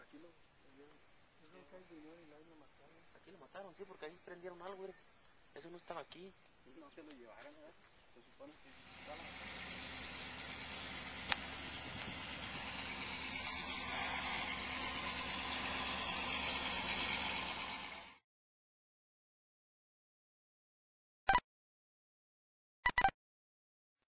aquí lo. Yo creo que y ahí lo mataron. Aquí lo mataron, sí, porque ahí prendieron algo. Eso no estaba aquí. No se lo llevaron, ¿verdad? Se supone que.